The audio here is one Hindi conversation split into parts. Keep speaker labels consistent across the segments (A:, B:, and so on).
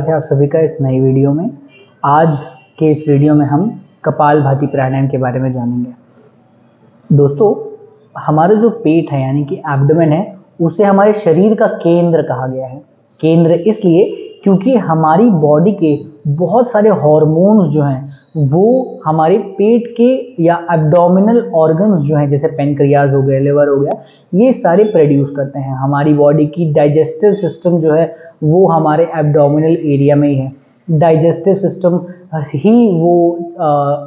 A: है आप सभी का इस नई वीडियो में। आज के इस वीडियो में हम कपाल भाती प्राणायाम के बारे में जानेंगे। दोस्तों, हमारा जो पेट है, यानी कि एब्डोमेन है, उसे हमारे शरीर का केंद्र कहा गया है। केंद्र इसलिए क्योंकि हमारी बॉडी के बहुत सारे हॉर्मोन्स जो हैं वो हमारे पेट के या एब्डोमिनल ऑर्गन्स जो हैं, जैसे पेनक्रियाज हो गया लिवर हो गया, ये सारे प्रोड्यूस करते हैं। हमारी बॉडी की डाइजेस्टिव सिस्टम जो है, वो हमारे एब्डोमिनल एरिया में ही है। डाइजेस्टिव सिस्टम ही वो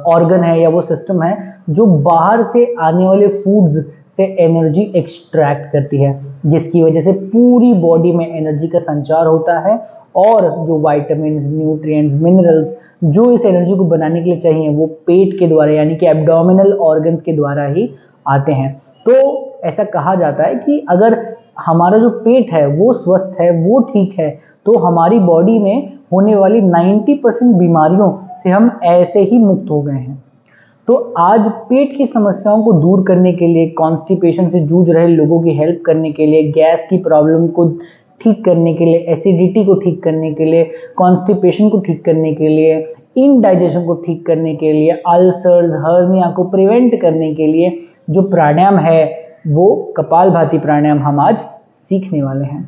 A: ऑर्गन है या वो सिस्टम है जो बाहर से आने वाले फूड्स से एनर्जी एक्सट्रैक्ट करती है, जिसकी वजह से पूरी बॉडी में एनर्जी का संचार होता है और जो वाइटामिन न्यूट्रिएंट्स मिनरल्स जो इस एनर्जी को बनाने के लिए चाहिए, वो पेट के द्वारा, यानी कि एब्डोमिनल ऑर्गन्स के द्वारा ही आते हैं। तो ऐसा कहा जाता है कि अगर हमारा जो पेट है, वो स्वस्थ है, वो ठीक है तो हमारी बॉडी में होने वाली 90 परसेंट बीमारियों से हम ऐसे ही मुक्त हो गए हैं। तो आज पेट की समस्याओं को दूर करने के लिए कॉन्स्टिपेशन से जूझ रहे लोगों की हेल्प करने के लिए, गैस की प्रॉब्लम को ठीक करने के लिए एसिडिटी को ठीक करने के लिए कॉन्स्टिपेशन को ठीक करने के लिए इनडाइजेशन को ठीक करने के लिए अल्सर्स हर्निया को प्रिवेंट करने के लिए जो प्राणायाम है, वो कपाल भाती प्राणायाम हम आज सीखने वाले हैं।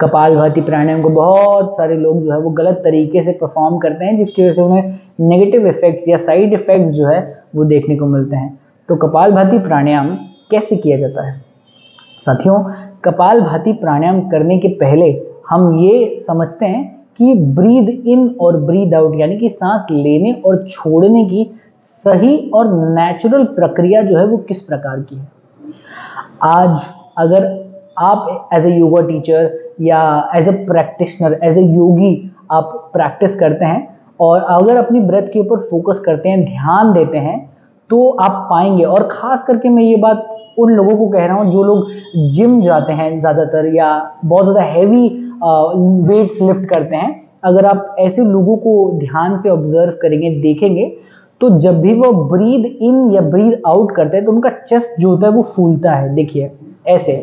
A: कपाल भाती प्राणायाम को बहुत सारे लोग जो है वो गलत तरीके से परफॉर्म करते हैं, जिसकी वजह से उन्हें नेगेटिव इफेक्ट्स या साइड इफेक्ट्स जो है वो देखने को मिलते हैं। तो कपाल भाती प्राणायाम कैसे किया जाता है? साथियों कपाल भाती प्राणायाम करने के पहले हम ये समझते हैं कि ब्रीद इन और ब्रीद आउट यानी कि सांस लेने और छोड़ने की सही और नेचुरल प्रक्रिया जो है वो किस प्रकार की है। आज अगर आप एज ए योगा टीचर या as a practitioner as a yogi आप प्रैक्टिस करते हैं और अगर अपनी ब्रेथ के ऊपर फोकस करते हैं, ध्यान देते हैं तो आप पाएँगे और ख़ास करके मैं ये बात उन लोगों को कह रहा हूँ, जो लोग जिम जाते हैं ज़्यादातर या बहुत ज़्यादा हैवी वेट्स लिफ्ट करते हैं, अगर आप ऐसे लोगों को ध्यान से ऑब्ज़र्व करेंगे, देखेंगे तो जब भी वो ब्रीद इन या ब्रीद आउट करते हैं तो उनका चेस्ट जो होता है वो फूलता है। देखिए, ऐसे।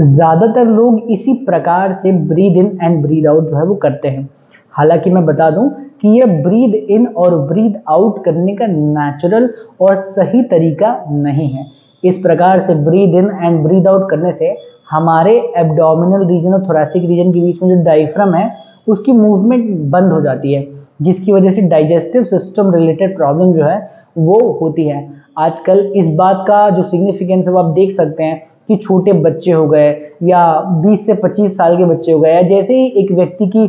A: ज़्यादातर लोग इसी प्रकार से breathe in and breathe out जो है वो करते हैं। हालाँकि मैं बता दूँ कि ये ब्रीद इन और ब्रीद आउट करने का नेचुरल और सही तरीका नहीं है। इस प्रकार से breathe in and breathe out करने से हमारे एब्डोमिनल रीजन और थोरासिक रीजन के बीच में जो डाइफ्रम है, उसकी मूवमेंट बंद हो जाती है, जिसकी वजह से डाइजेस्टिव सिस्टम रिलेटेड प्रॉब्लम जो है, वो होती है। आजकल इस बात का जो सिग्निफिकेंस है, वो आप देख सकते हैं कि छोटे बच्चे हो गए या 20 से 25 साल के बच्चे हो गए, या जैसे ही एक व्यक्ति की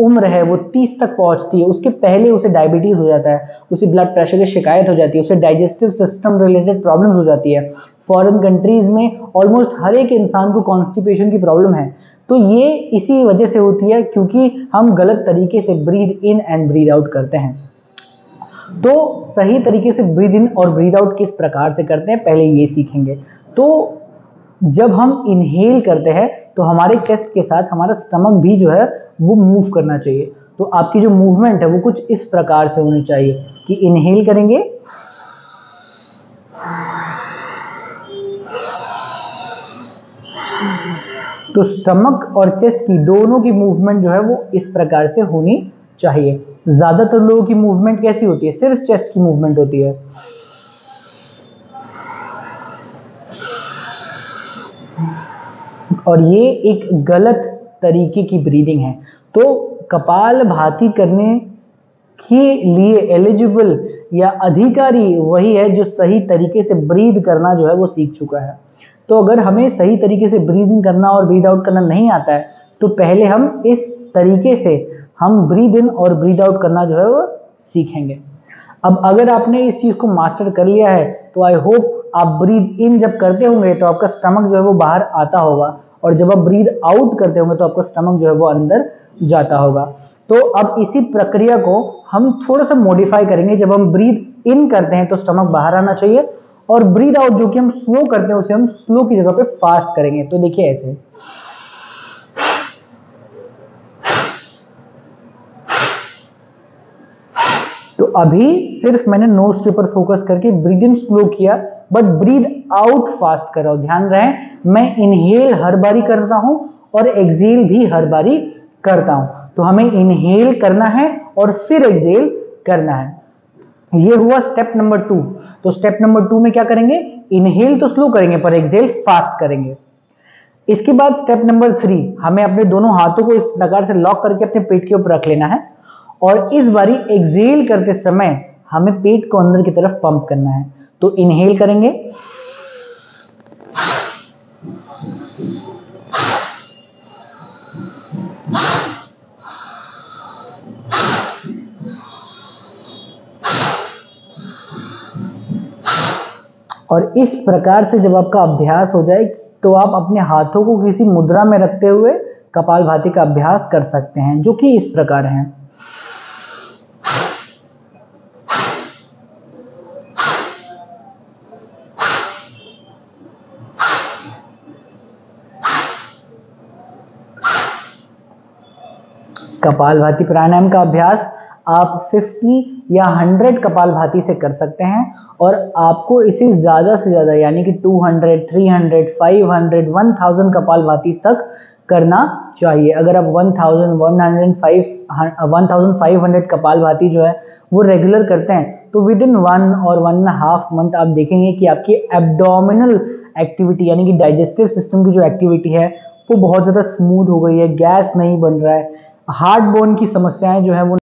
A: उम्र है, वो 30 तक पहुँचती है, उसके पहले उसे डायबिटीज़ हो जाता है, उसे ब्लड प्रेशर की शिकायत हो जाती है, उसे डाइजेस्टिव सिस्टम रिलेटेड प्रॉब्लम हो जाती है। फॉरेन कंट्रीज़ में ऑलमोस्ट हर एक इंसान को कॉन्स्टिपेशन की प्रॉब्लम है। तो ये इसी वजह से होती है क्योंकि हम गलत तरीके से breathe in and breathe out करते हैं। तो सही तरीके से ब्रीद इन और ब्रीद आउट किस प्रकार से करते हैं, पहले ये सीखेंगे। तो जब हम इनहेल करते हैं तो हमारे चेस्ट के साथ हमारा स्टमक भी जो है, वो मूव करना चाहिए। तो आपकी जो मूवमेंट है, वो कुछ इस प्रकार से होनी चाहिए कि इनहेल करेंगे। तो स्टमक और चेस्ट की दोनों की मूवमेंट जो है, वो इस प्रकार से होनी चाहिए। ज़्यादातर लोगों की मूवमेंट कैसी होती है? सिर्फ़ चेस्ट की मूवमेंट होती है। और ये एक गलत तरीके की ब्रीदिंग है। तो कपाल भाती करने के लिए एलिजिबल या अधिकारी वही है जो सही तरीके से ब्रीद करना जो है वो सीख चुका है। तो अगर हमें सही तरीके से ब्रीदिंग करना और ब्रीद आउट करना नहीं आता है तो पहले हम इस तरीके से हम ब्रीद इन और ब्रीद आउट करना जो है वो सीखेंगे। अब अगर आपने इस चीज़ को मास्टर कर लिया है तो आई होप आप ब्रीद इन जब करते होंगे तो आपका स्टमक जो है वो बाहर आता होगा और जब आप ब्रीद आउट करते होंगे तो आपका स्टमक जो है वो अंदर जाता होगा। तो अब इसी प्रक्रिया को हम थोड़ा सा मॉडिफाई करेंगे। जब हम ब्रीद इन करते हैं तो स्टमक बाहर आना चाहिए और ब्रीद आउट जो कि हम स्लो करते हैं उसे हम स्लो की जगह पे फास्ट करेंगे। तो देखिए ऐसे। तो अभी सिर्फ़ मैंने नोज़ के ऊपर फोकस करके ब्रीद इन स्लो किया बट ब्रीद आउट फास्ट कर रहा हूँ ध्यान रहे, मैं इनहेल हर बारी करता हूँ और एक्सेल भी हर बारी करता हूँ। तो हमें इनहेल करना है और फिर एक्सेल करना है। ये हुआ स्टेप नंबर टू तो स्टेप नंबर टू में क्या करेंगे? इनहेल तो स्लो करेंगे, पर एक्सेल फास्ट करेंगे। इसके बाद स्टेप नंबर थ्री हमें अपने दोनों हाथों को इस प्रकार से लॉक करके अपने पेट के ऊपर रख लेना है। और इस बारी एक्सेल करते समय हमें पेट को अंदर की तरफ़ पंप करना है। तो इनहेल करेंगे। और इस प्रकार से जब आपका अभ्यास हो जाए तो आप अपने हाथों को किसी मुद्रा में रखते हुए कपाल भाती का अभ्यास कर सकते हैं, जो कि इस प्रकार है। कपाल भाती प्राणायाम का अभ्यास आप 50 या 100 कपाल भाती से कर सकते हैं और आपको इसे ज़्यादा से ज़्यादा यानी कि 200, 300, 500, 1000 कपाल भाती तक करना चाहिए। अगर आप 1105 1500 कपाल भाती जो है वो रेगुलर करते हैं तो विद इन वन और वन एंड हाफ़ मंथ आप देखेंगे कि आपकी एब्डोमिनल एक्टिविटी यानी कि डाइजेस्टिव सिस्टम की जो एक्टिविटी है वो बहुत ज़्यादा स्मूथ हो गई है गैस नहीं बन रहा है। हार्ट बोन की समस्याएँ जो है वो